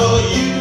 for you